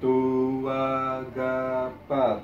tua gapa.